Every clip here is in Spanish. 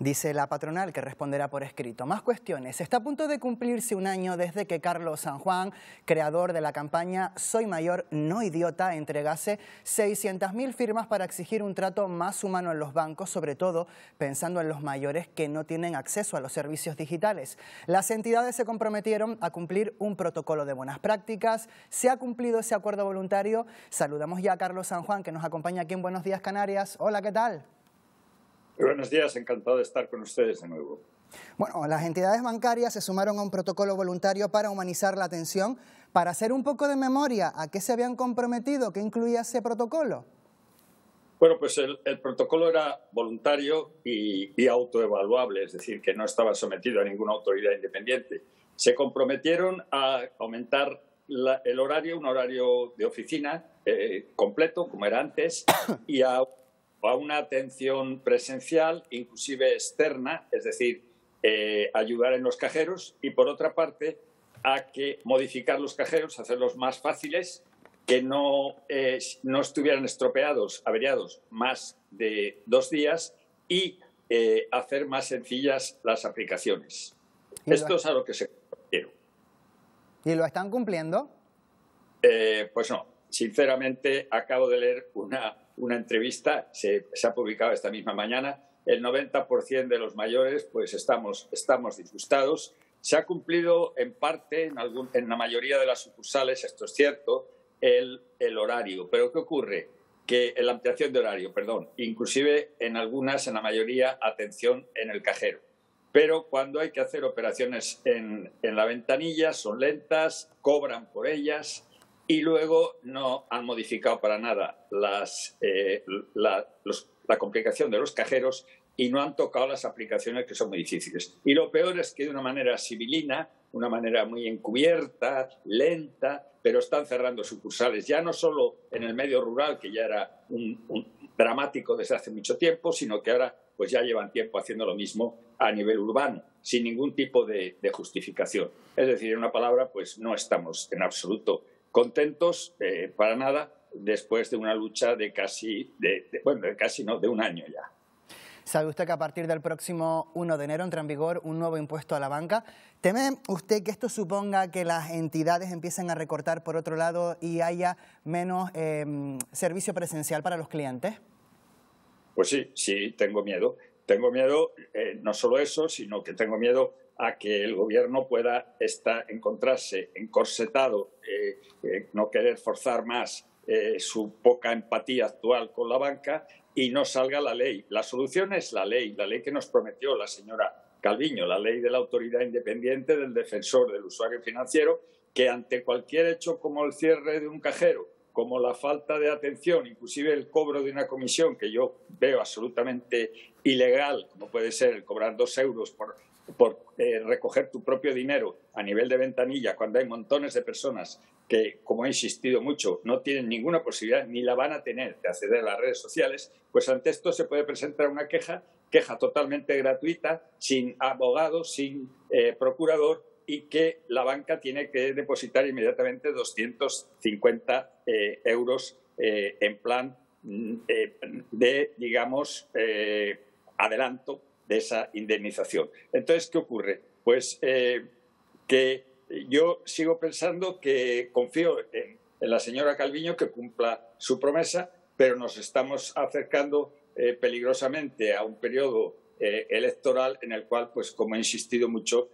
Dice la patronal que responderá por escrito. Más cuestiones. Está a punto de cumplirse un año desde que Carlos San Juan, creador de la campaña Soy Mayor, no idiota, entregase 600.000 firmas para exigir un trato más humano en los bancos, sobre todo pensando en los mayores que no tienen acceso a los servicios digitales. Las entidades se comprometieron a cumplir un protocolo de buenas prácticas. ¿Se ha cumplido ese acuerdo voluntario? Saludamos ya a Carlos San Juan, que nos acompaña aquí en Buenos Días Canarias. Hola, ¿qué tal? Buenos días, encantado de estar con ustedes de nuevo. Bueno, las entidades bancarias se sumaron a un protocolo voluntario para humanizar la atención. Para hacer un poco de memoria, ¿a qué se habían comprometido? ¿Qué incluía ese protocolo? Bueno, pues el, protocolo era voluntario y, autoevaluable, es decir, que no estaba sometido a ninguna autoridad independiente. Se comprometieron a aumentar el horario, un horario de oficina eh, completo, como era antes, y a a una atención presencial, inclusive externa, es decir, eh, ayudar en los cajeros y, por otra parte, a que modificar los cajeros, hacerlos más fáciles, que no, eh, no estuvieran estropeados, averiados más de dos días y eh, hacer más sencillas las aplicaciones. Esto es a lo que se quiero. ¿Y lo están cumpliendo? pues no. Sinceramente, acabo de leer una una entrevista, se, ha publicado esta misma mañana, el 90% de los mayores pues estamos, estamos disgustados. Se ha cumplido en parte, en, algún, en la mayoría de las sucursales, esto es cierto, el, horario. Pero ¿qué ocurre? Que la ampliación de horario, perdón, inclusive en algunas, en la mayoría, atención en el cajero. Pero cuando hay que hacer operaciones en la ventanilla, son lentas, cobran por ellas, y luego no han modificado para nada eh, la, complicación de los cajeros y no han tocado las aplicaciones que son muy difíciles. Y lo peor es que de una manera civilina, una manera muy encubierta, lenta, pero están cerrando sucursales, ya no solo en el medio rural, que ya era un, dramático desde hace mucho tiempo, sino que ahora pues ya llevan tiempo haciendo lo mismo a nivel urbano, sin ningún tipo de, de justificación. Es decir, en una palabra, pues no estamos en absoluto contentos eh, para nada después de una lucha de casi, de, bueno, de casi no, de un año ya. Sabe usted que a partir del próximo 1 de enero entra en vigor un nuevo impuesto a la banca. ¿Teme usted que esto suponga que las entidades empiecen a recortar por otro lado y haya menos em, servicio presencial para los clientes? Pues sí, sí, tengo miedo. Tengo miedo, eh, no solo eso, sino que tengo miedo a que el gobierno pueda estar, encontrarse encorsetado, eh, eh, no querer forzar más eh, su poca empatía actual con la banca y no salga la ley. La solución es la ley, la ley que nos prometió la señora Calviño, la ley de la autoridad independiente del defensor del usuario financiero, que ante cualquier hecho como el cierre de un cajero, como la falta de atención, inclusive el cobro de una comisión que yo veo absolutamente ilegal, como puede ser el cobrar dos euros por por eh, recoger tu propio dinero a nivel de ventanilla cuando hay montones de personas que, como he insistido mucho, no tienen ninguna posibilidad ni la van a tener de acceder a las redes sociales, pues ante esto se puede presentar una queja, queja totalmente gratuita, sin abogado, sin eh, procurador y que la banca tiene que depositar inmediatamente 250 eh, euros en plan mm, de, digamos, adelanto de esa indemnización. Entonces, ¿qué ocurre? Pues eh, que yo sigo pensando que confío en, la señora Calviño que cumpla su promesa, pero nos estamos acercando eh, peligrosamente a un periodo eh, electoral en el cual, pues como he insistido mucho,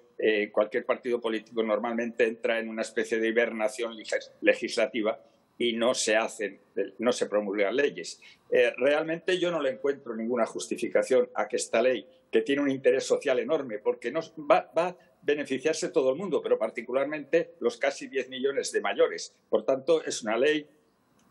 cualquier partido político normalmente entra en una especie de hibernación legislativa y no se hacen, no se promulgan leyes. Eh, realmente yo no le encuentro ninguna justificación a que esta ley, que tiene un interés social enorme, porque nos va, a beneficiarse todo el mundo, pero particularmente los casi 10 millones de mayores. Por tanto, es una ley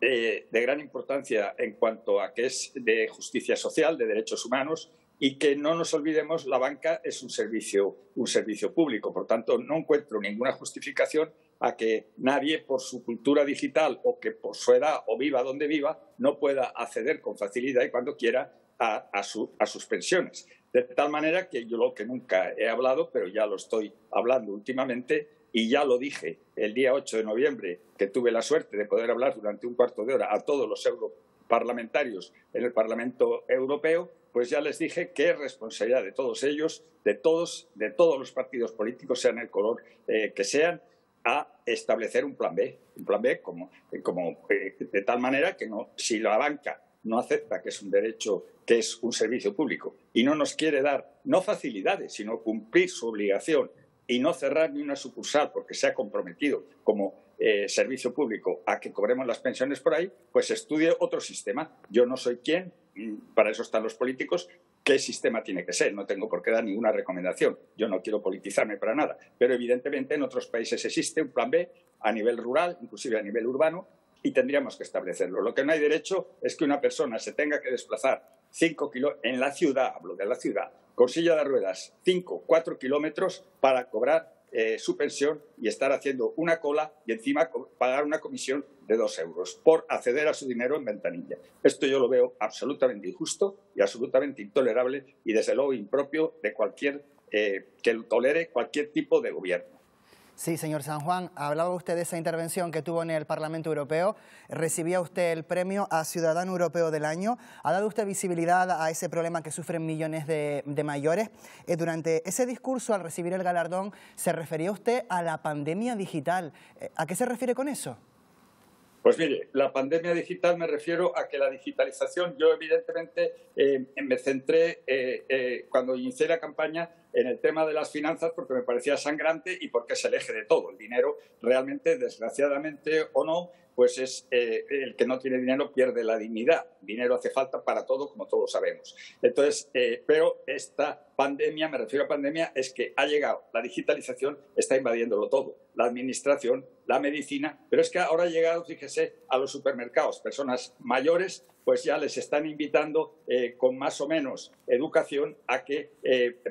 eh, de gran importancia en cuanto a que es de justicia social, de derechos humanos, y que no nos olvidemos, la banca es un servicio, un servicio público. Por tanto, no encuentro ninguna justificación a que nadie por su cultura digital o que por su edad o viva donde viva no pueda acceder con facilidad y cuando quiera a, sus pensiones. De tal manera que yo lo que nunca he hablado, pero ya lo estoy hablando últimamente y ya lo dije el día 8 de noviembre, que tuve la suerte de poder hablar durante un cuarto de hora a todos los europarlamentarios en el Parlamento Europeo, pues ya les dije que es responsabilidad de todos ellos, de todos, de todos los partidos políticos, sean el color eh, que sean, a establecer un plan B, un plan B como, como eh, de tal manera que no, si la banca no acepta que es un derecho, que es un servicio público y no nos quiere dar no facilidades, sino cumplir su obligación y no cerrar ni una sucursal porque se ha comprometido como eh, servicio público a que cobremos las pensiones por ahí, pues estudie otro sistema. Yo no soy quien, mm, para eso están los políticos, qué sistema tiene que ser. No tengo por qué dar ninguna recomendación. Yo no quiero politizarme para nada. Pero evidentemente en otros países existe un plan B a nivel rural, inclusive a nivel urbano, y tendríamos que establecerlo. Lo que no hay derecho es que una persona se tenga que desplazar cinco kilómetros, en la ciudad, hablo de la ciudad, con silla de ruedas, cinco, cuatro kilómetros para cobrar eh, su pensión y estar haciendo una cola y encima pagar una comisión de dos euros por acceder a su dinero en ventanilla. Esto yo lo veo absolutamente injusto y absolutamente intolerable y desde luego impropio de cualquier eh, que tolere cualquier tipo de gobierno. Sí, señor San Juan, hablaba usted de esa intervención que tuvo en el Parlamento Europeo. Recibía usted el premio a Ciudadano Europeo del Año. ¿Ha dado usted visibilidad a ese problema que sufren millones de, mayores? Eh, durante ese discurso, al recibir el galardón, ¿se refería usted a la pandemia digital? Eh, ¿A qué se refiere con eso? Pues mire, la pandemia digital me refiero a que la digitalización, yo evidentemente eh, me centré eh, eh, cuando inicié la campaña en el tema de las finanzas porque me parecía sangrante y porque es el eje de todo. El dinero realmente, desgraciadamente o no, pues es eh, el que no tiene dinero pierde la dignidad. Dinero hace falta para todo, como todos sabemos. Entonces, eh, pero esta pandemia, me refiero a pandemia, es que ha llegado, la digitalización está invadiéndolo todo, la administración, la medicina, pero es que ahora ha llegado, fíjese, a los supermercados, personas mayores, pues ya les están invitando eh, con más o menos educación a que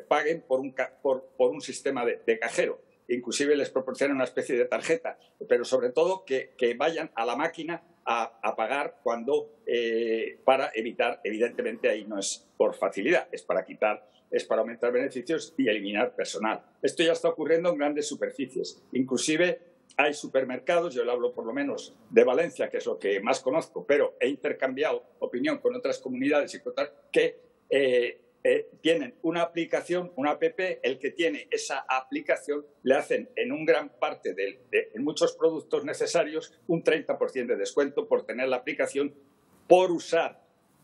paguen por un, por, un sistema de cajero inclusive les proporcionan una especie de tarjeta, pero sobre todo que, vayan a la máquina a, pagar cuando, eh, para evitar, evidentemente ahí no es por facilidad, es para quitar, es para aumentar beneficios y eliminar personal. Esto ya está ocurriendo en grandes superficies, inclusive hay supermercados, yo le hablo por lo menos de Valencia, que es lo que más conozco, pero he intercambiado opinión con otras comunidades y que eh, eh, tienen una aplicación, una app, el que tiene esa aplicación le hacen en un gran parte de, en muchos productos necesarios un 30% de descuento por tener la aplicación, por usar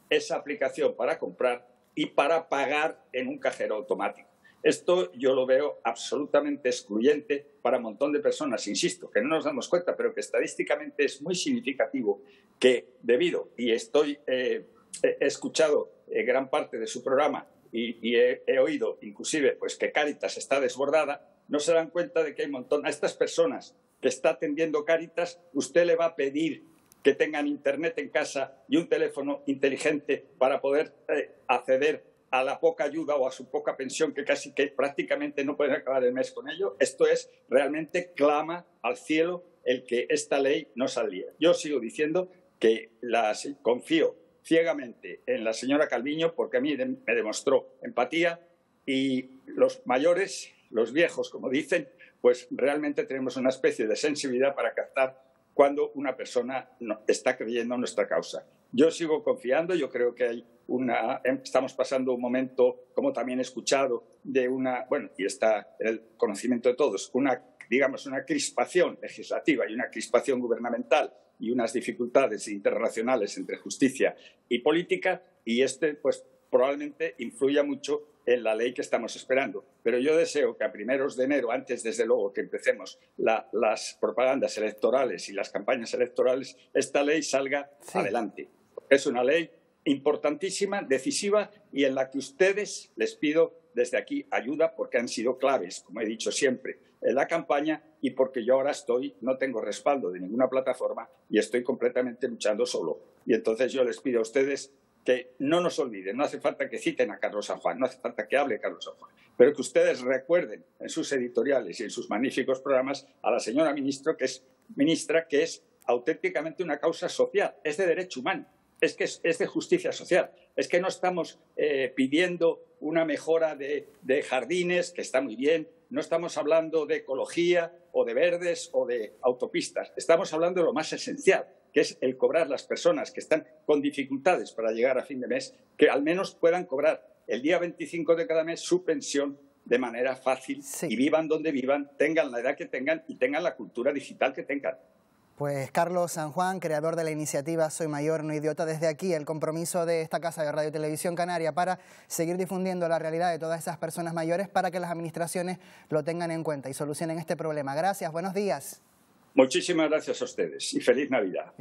esa aplicación para comprar y para pagar en un cajero automático. Esto yo lo veo absolutamente excluyente para un montón de personas, insisto, que no nos damos cuenta, pero que estadísticamente es muy significativo que debido, y estoy, eh, he escuchado eh, gran parte de su programa y, he, oído inclusive pues, que Cáritas está desbordada, no se dan cuenta de que hay un montón. A estas personas que está atendiendo Cáritas, usted le va a pedir que tengan internet en casa y un teléfono inteligente para poder eh, acceder a la poca ayuda o a su poca pensión que casi que prácticamente no pueden acabar el mes con ello. Esto es realmente clama al cielo el que esta ley no saliera. Yo sigo diciendo que las confío ciegamente en la señora Calviño porque a mí me demostró empatía y los mayores, los viejos, como dicen, pues realmente tenemos una especie de sensibilidad para captar cuando una persona está creyendo en nuestra causa. Yo sigo confiando, yo creo que hay una, estamos pasando un momento, como también he escuchado, de una, bueno, y está el conocimiento de todos, una, digamos, una crispación legislativa y una crispación gubernamental y unas dificultades internacionales entre justicia y política y este pues probablemente influya mucho en la ley que estamos esperando. Pero yo deseo que a primeros de enero, antes desde luego que empecemos las propagandas electorales y las campañas electorales, esta ley salga adelante. Es una ley importantísima, decisiva y en la que ustedes les pido desde aquí ayuda porque han sido claves, como he dicho siempre, la campaña y porque yo ahora estoy, no tengo respaldo de ninguna plataforma y estoy completamente luchando solo. Y entonces yo les pido a ustedes que no nos olviden, no hace falta que citen a Carlos San Juan, no hace falta que hable Carlos San Juan, pero que ustedes recuerden en sus editoriales y en sus magníficos programas a la señora ministro, que es, ministra que es auténticamente una causa social, es de derecho humano es que es, de justicia social. Es que no estamos eh, pidiendo una mejora de, jardines, que está muy bien, no estamos hablando de ecología o de verdes o de autopistas, estamos hablando de lo más esencial, que es el cobrar las personas que están con dificultades para llegar a fin de mes, que al menos puedan cobrar el día 25 de cada mes su pensión de manera fácil y vivan donde vivan, tengan la edad que tengan y tengan la cultura digital que tengan. Pues Carlos San Juan, creador de la iniciativa Soy Mayor, no idiota, desde aquí el compromiso de esta Casa de Radio y Televisión Canaria para seguir difundiendo la realidad de todas esas personas mayores para que las administraciones lo tengan en cuenta y solucionen este problema. Gracias, buenos días. Muchísimas gracias a ustedes y feliz Navidad.